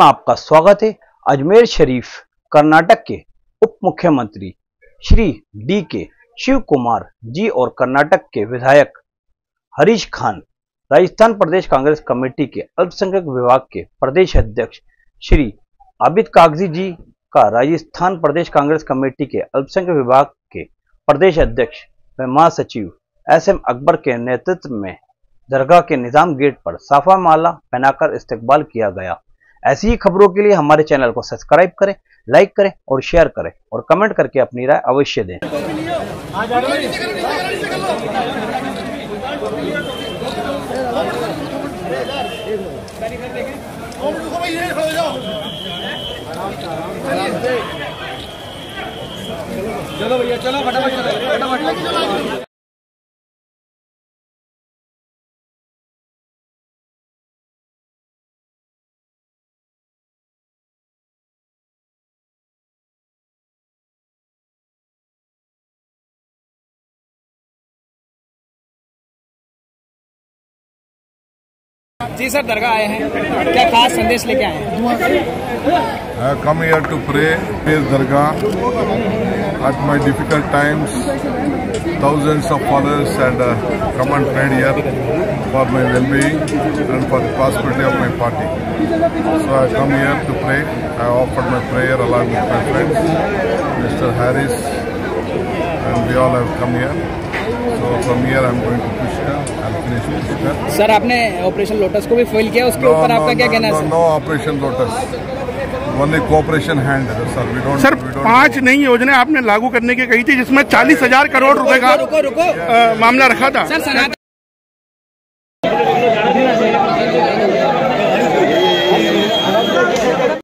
आपका स्वागत है अजमेर शरीफ, कर्नाटक के उप मुख्यमंत्री श्री डी के शिव कुमार जी और कर्नाटक के विधायक हरीश खान, राजस्थान प्रदेश कांग्रेस कमेटी के अल्पसंख्यक विभाग के प्रदेश अध्यक्ष श्री आबिद कागज़ी जी का राजस्थान प्रदेश कांग्रेस कमेटी के अल्पसंख्यक विभाग के प्रदेश अध्यक्ष व महासचिव एस एम अकबर के नेतृत्व में दरगाह के निज़ाम गेट पर साफा माला पहनाकर इस्तकबाल किया गया। ऐसी ही खबरों के लिए हमारे चैनल को सब्सक्राइब करें, लाइक करें और शेयर करें और कमेंट करके अपनी राय अवश्य दें। चलो भैया, चलो, फटाफट चलो, फटाफट। जी सर दरगाह आए हैं क्या खास संदेश लेके आए हैं come here to pray, praise Dargah. At my difficult times, thousands of followers had uh, come and prayed here for my well-being and for the prosperity of my party. So I come here to pray. I offered my prayer along with my friends, Mr. Harris, and we all have come here. So from here I'm going to Pushkar. Sir आपने operation lotus को भी fail किया उसके ऊपर no, आपका क्या कहना है no operation Lotus only cooperation hand sir we don't sir पाँच नई योजनाएँ आपने लागू करने की कही थी जिसमें चालीस हज़ार करोड़ रुपए का रुको रुको मामला रखा था।